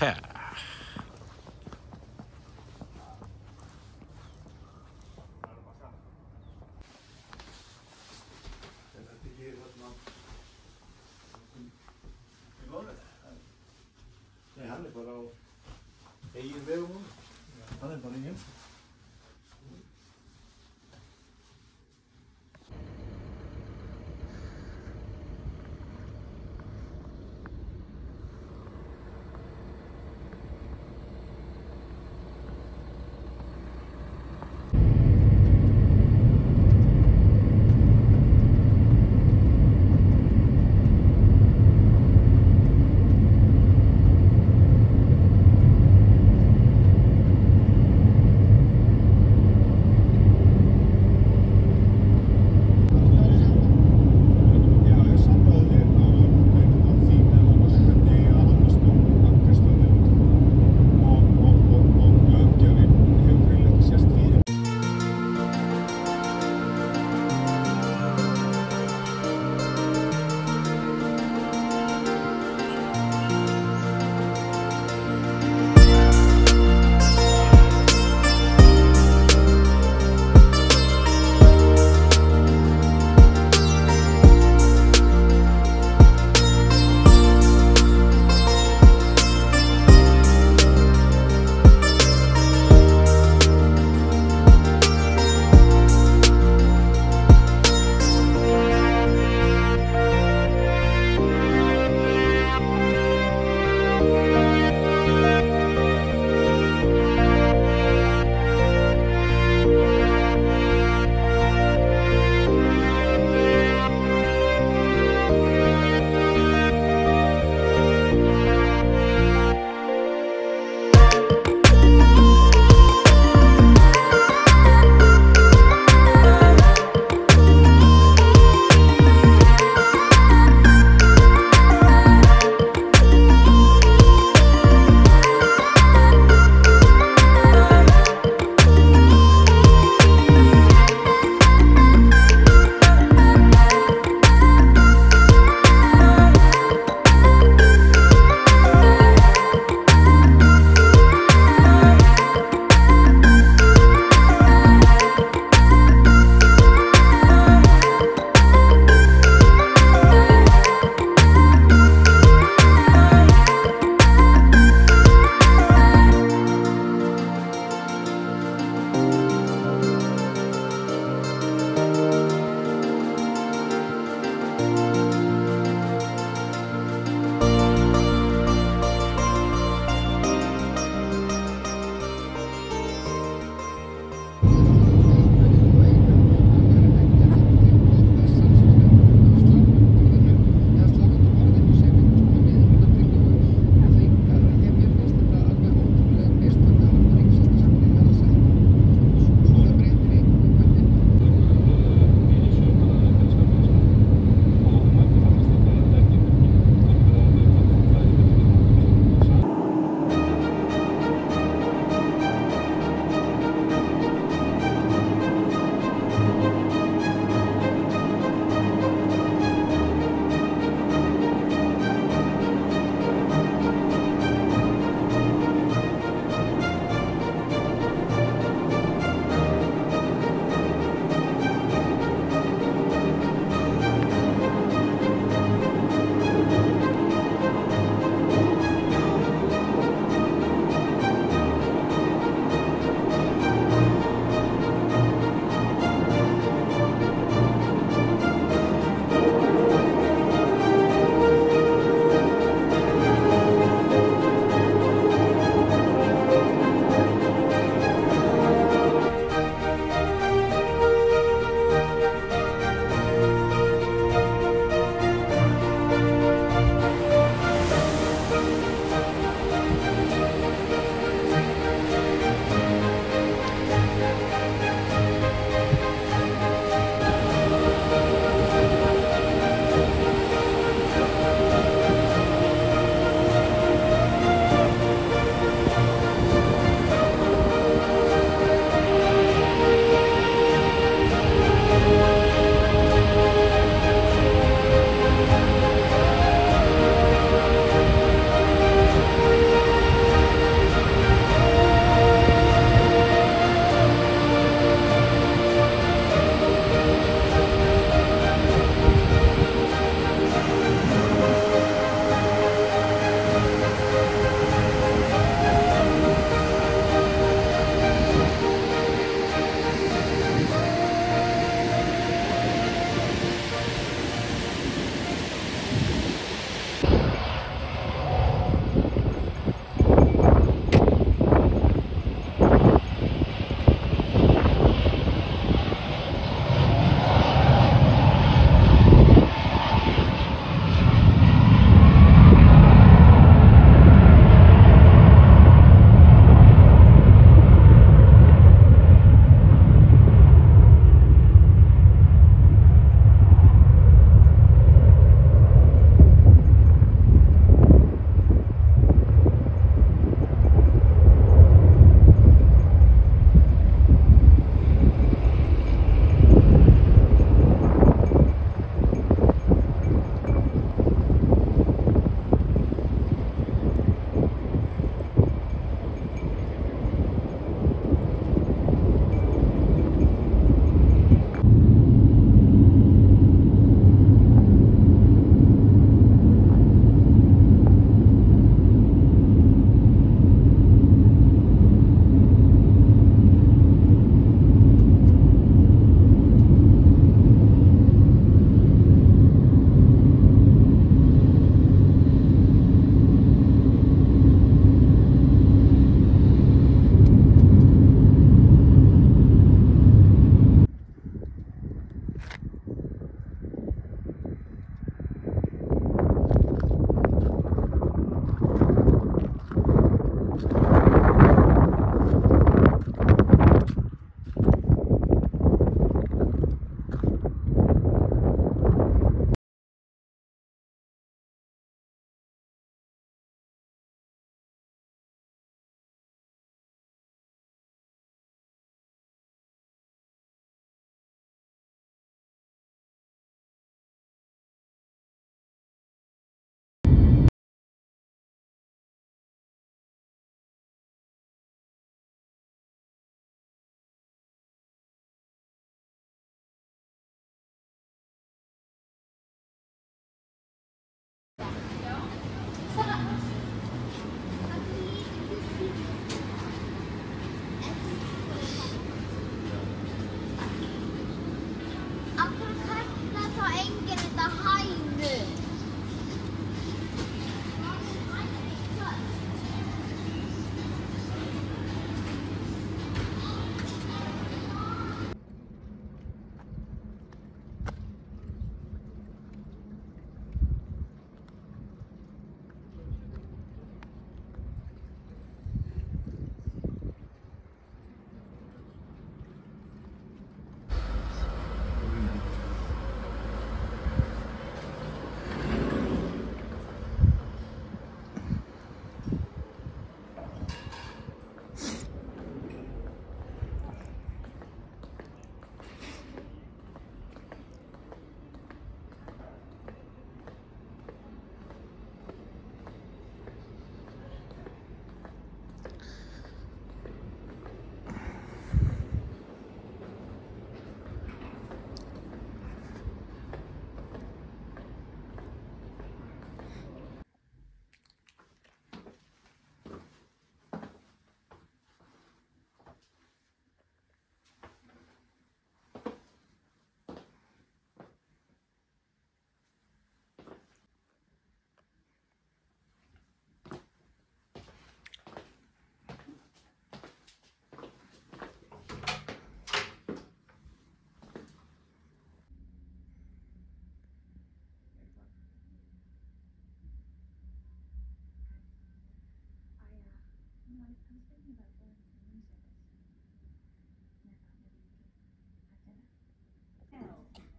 Ha.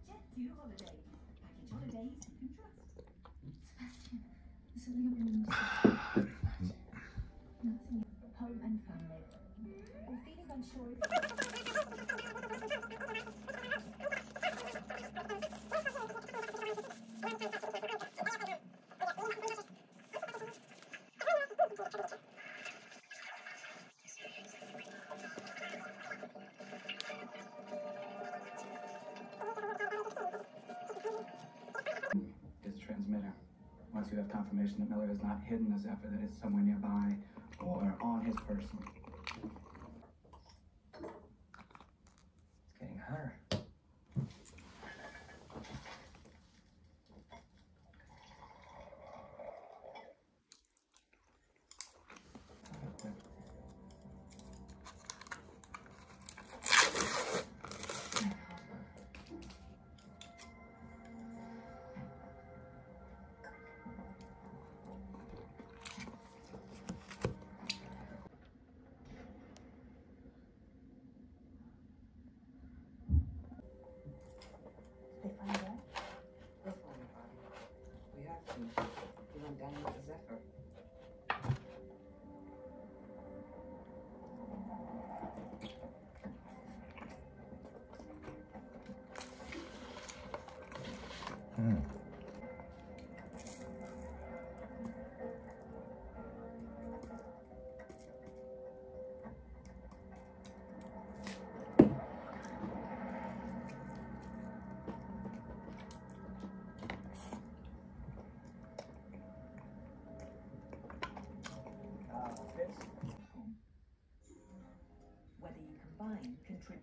Jet2 Holidays. You can trust. Sebastian, there's something I want to say. Nothing. Home and family. Or feeling unsure if Once you have confirmation that Miller has not hidden the Zephyr, that it's somewhere nearby or on his person.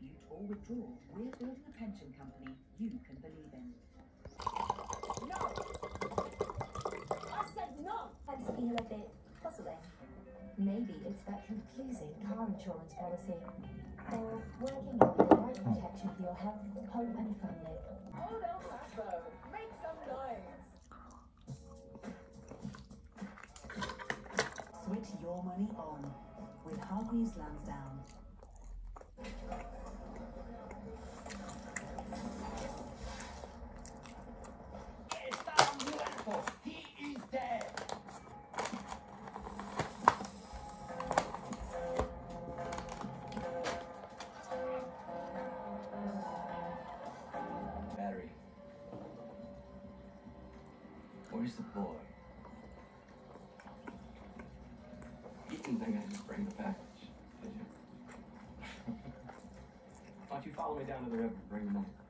Combine, contribute, or withdraw, we're building a pension company you can believe in. No! I said no! I feel a bit puzzling. Maybe it's that confusing car insurance policy. Or working out the right hmm. protection for your health, home and family. Hold on, Lasbo. Make some noise. Switch your money on with Hargreaves Lansdown. The package, did you? Why don't you follow me down to the river and bring them up?